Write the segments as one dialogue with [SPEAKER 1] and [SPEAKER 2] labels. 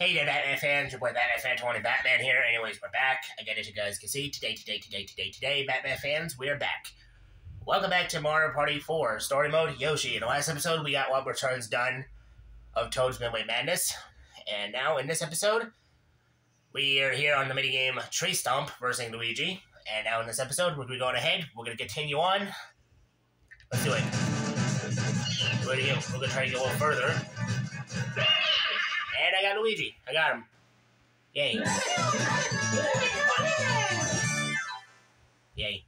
[SPEAKER 1] Hey there, Batman fans. Your boy Batman Fan 20 Batman here. Anyways, we're back. Again, as you guys can see, today, today, today, today, today, Batman fans, we're back. Welcome back to Mario Party 4, Story Mode, Yoshi. In the last episode, we got What Returns done of Toad's Midway Madness. And now, in this episode, we are here on the minigame Tree Stomp versus Luigi. And now in this episode, we're going ahead. We're going to continue on. Let's do it. To, we're going to try to go a little further. Got Luigi. I got him. Yay. Yay.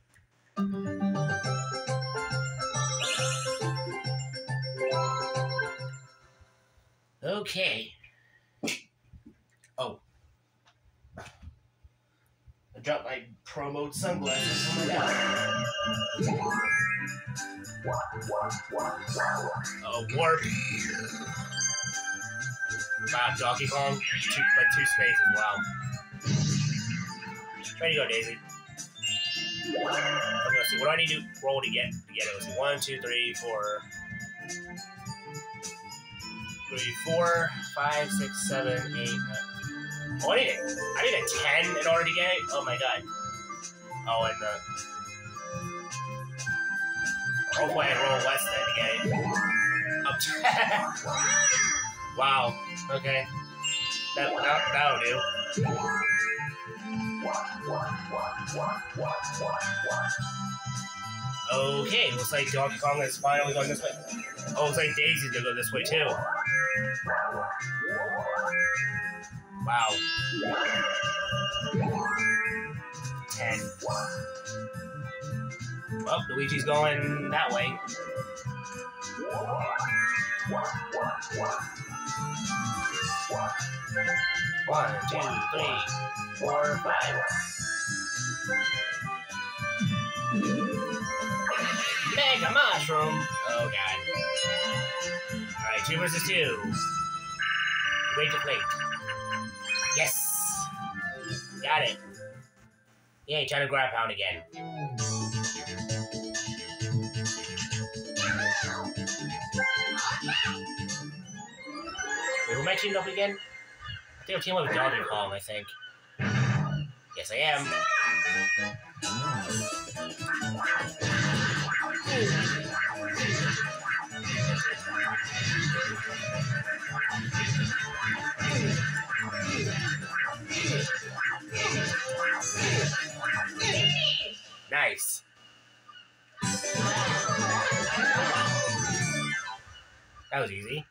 [SPEAKER 1] Okay. Oh. I dropped my pro mode sunglasses. Oh my god. Oh, warp. Wow, Donkey Kong, two, like two spaces, wow. Try to go, Daisy. Okay, let's see, what do I need to roll to get, to get it? Let's see, one, two, three, four, three, four, five, six, seven, eight, nine. Oh, I need a, I need a 10 in order to get it? Oh my god. Oh, and the... Hopefully I roll less than to get it. Up. wow. Okay. That, that, that'll do. Okay, looks like Donkey Kong is finally going this way. Oh, looks like Daisy's gonna go this way too. Wow. Ten. Well, Luigi's going that way. One, two, three, four, five. Mega mushroom. Oh god. Alright, two versus two. Wait to plate. Yes! Got it. Yay, try to grab pound again. Who am I teamed up again? I think I'm teaming up with Donkey Kong, I think. Yes, I am. Nice. That was easy.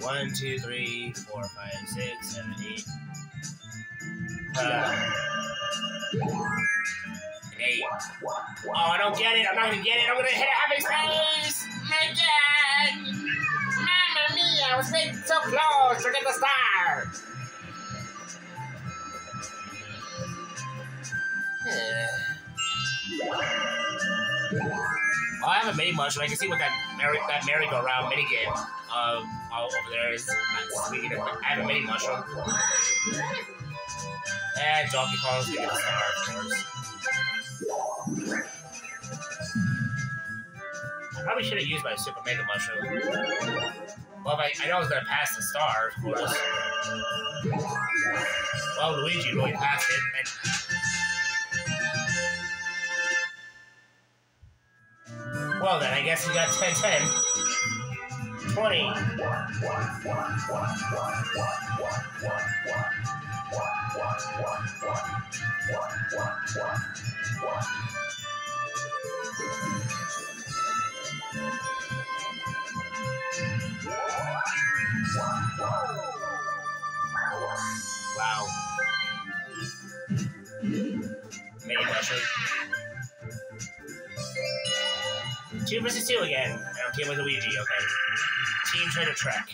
[SPEAKER 1] One, two, three, four, five, six, seven, eight. Uh, eight. Oh, I don't get it. I'm not gonna get it. I'm gonna hit Happy Space! My God! Mamma mia! I was making so close to get the star! Well, I haven't made much, but I can see what that merry that merry-go-round minigame uh, all over there is. I haven't made mushroom. And Donkey Kong's gonna get a star, of course. I probably should have used my Super Mega Mushroom. Well, I, I know I was gonna pass the star, of course. Well, Luigi really passed it. Well then, I guess we got 10 10. 20. Wow. Mega mushroom. Two versus two again. Okay, with Luigi, okay. Team Treasure Trek.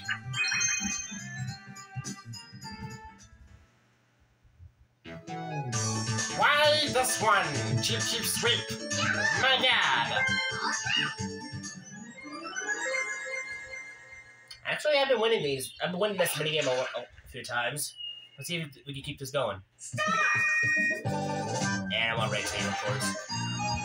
[SPEAKER 1] Why this one! Cheep, Cheep Sweep! My god! Actually, I've been winning these. I've been winning this minigame a, a few times. Let's see if we can keep this going. And I'm on red team, of course.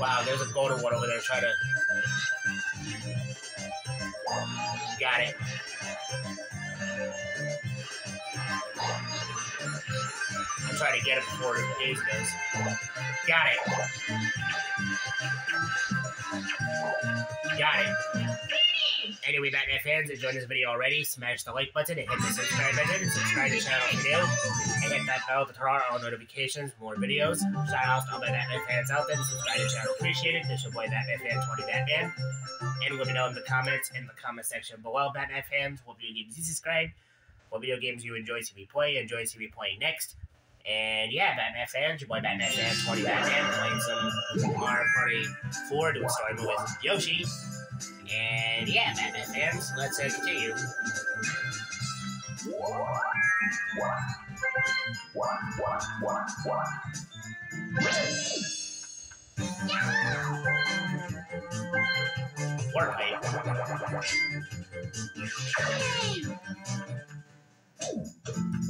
[SPEAKER 1] Wow, there's a golden one over there Try to. Got it. I'm to get it before the days goes. Got it. Got it. Anyway, Batman fans, enjoying this video already, smash the like button and hit the subscribe button subscribe to the channel if you're new. And hit that bell to turn on all notifications for more videos. Shout out to all my Batman fans out there and subscribe to the channel. Appreciate it. This is your boy Batman Fan 20 Batman. And let me know in the comments in the comment section below, Batman fans, what video games you subscribe, what video games you enjoy to be play, enjoy to be playing next. And yeah, Batman fans, your boy Batman Fan 20 Batman playing some Mario Party 4 doing story mode with Yoshi. And yeah, Batman fans, let's uh, continue.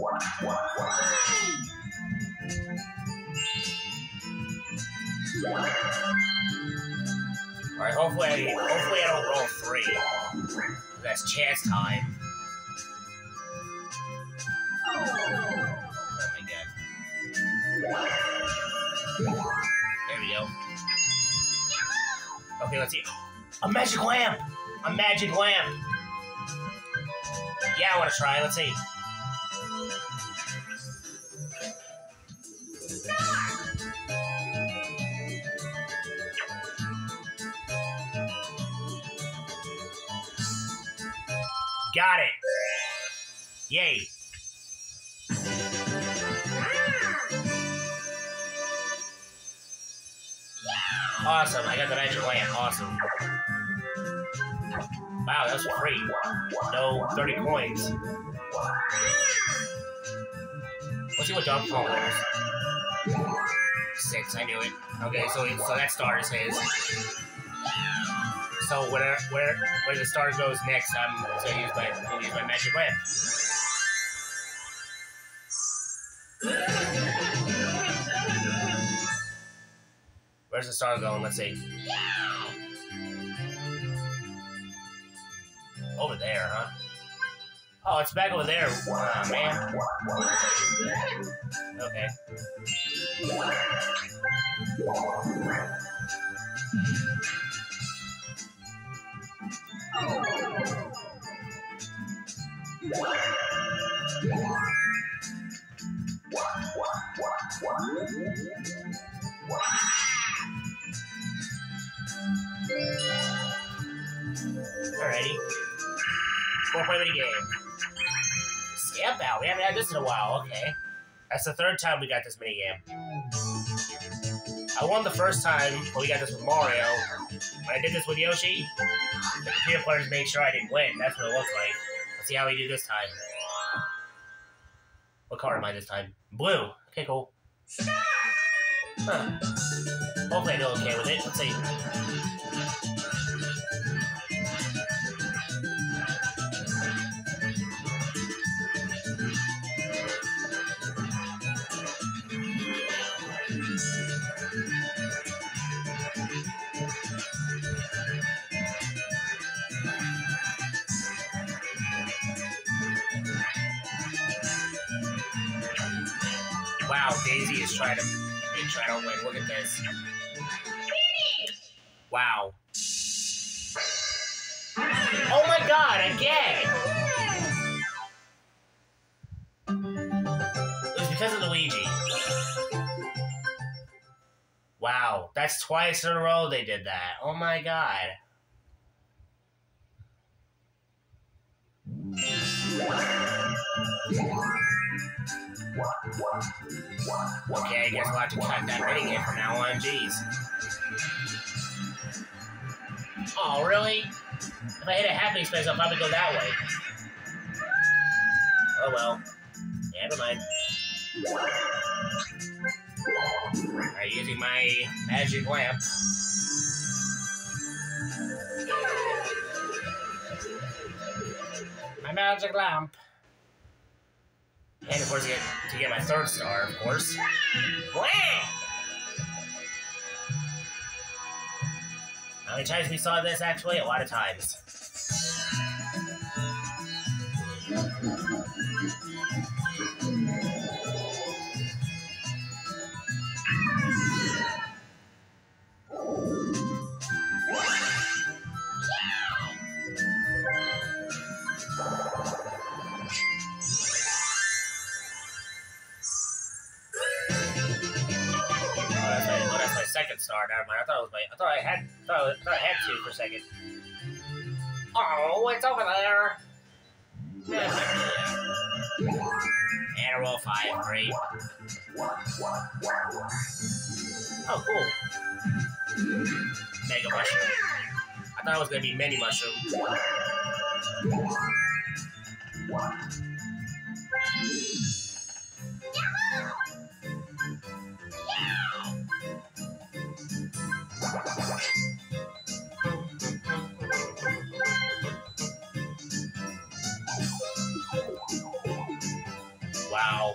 [SPEAKER 1] Work Alright, hopefully, I, hopefully I don't roll three. That's chance time. Oh my god. There we go. Okay, let's see. A magic lamp! A magic lamp! Yeah, I want to try. Let's see. Got it. Yay. Awesome. I got the magic lamp. Awesome. Wow, that's free. No 30 coins. Let's see what Donkey Kong was. Six, I knew it. Okay, so so that star is his. So where where where the star goes next, I'm gonna use my gonna use my magic lamp. Where's the star going? Let's see. Over there, huh? Oh, it's back over there. Ah, man. Okay. Alrighty. We'll play the game. Stamp out. We haven't had this in a while. Okay. That's the third time we got this minigame. I won the first time when we got this with Mario. When I did this with Yoshi, the players made sure I didn't win. That's what it looks like. Let's see how we do this time. What color am I this time? Blue. Okay, cool. Huh. Hopefully I do okay with it. Let's see. Wow, Daisy is trying to is trying to win. Look at this. Wow. Oh my god, again! It was because of Luigi. Wow, that's twice in a row they did that. Oh my god. Okay, I guess we'll have to cut that mini from now on. Jeez. Oh, really? If I hit a happy space, I'll probably go that way. Oh well. Never mind. Alright, using my magic lamp. My magic lamp. Course, to get, to get my third star, of course. How many times we saw this actually? A lot of times. Roll five. Oh, cool. Mega mushroom. I thought it was gonna be mini mushroom. Wow.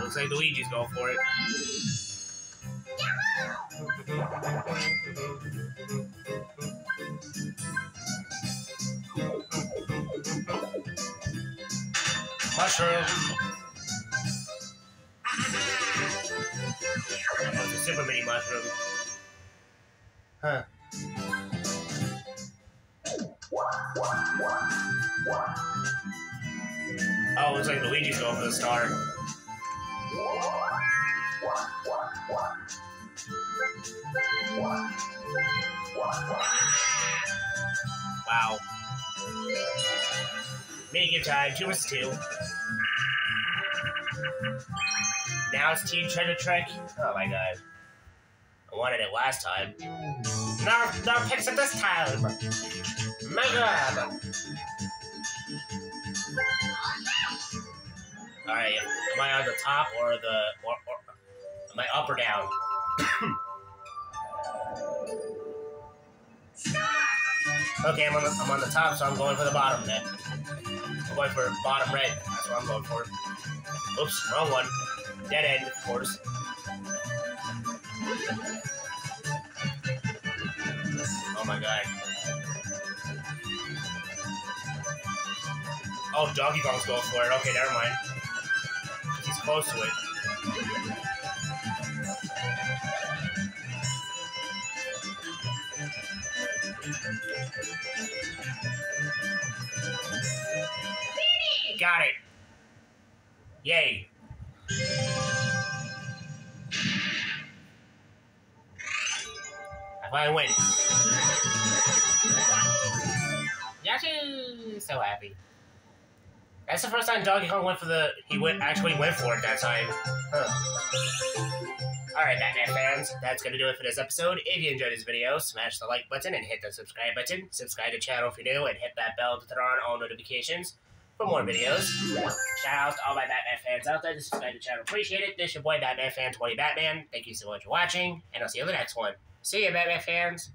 [SPEAKER 1] Looks like Luigi's going for it. Mushroom. That's a super mini mushroom. Huh. Oh, looks like Luigi's going for the star. Wow. Mini game time, two two. Now it's Team Treasure Trek. Oh my god. I wanted it last time. No, no picks at this time! God! Alright, am I on the top or the... Or, or, am I up or down? okay, I'm on, the, I'm on the top, so I'm going for the bottom then. Going for bottom red. That's what I'm going for. Oops, wrong one. Dead end, of course. Oh my god. Oh, Donkey Kong's going for it. Okay, never mind. He's close to it. Got it. Yay. I finally win. Yahoo! So happy. That's the first time Donkey Kong went for the. He went actually went for it that time. Huh. Alright, Batman fans, that's gonna do it for this episode. If you enjoyed this video, smash the like button and hit the subscribe button. Subscribe to the channel if you're new and hit that bell to turn on all notifications for more videos. Shout out to all my Batman fans out there to subscribe to the channel. Appreciate it. This is your boy Batman Fan 20 Batman. Thank you so much for watching, and I'll see you in the next one. See ya, Batman fans.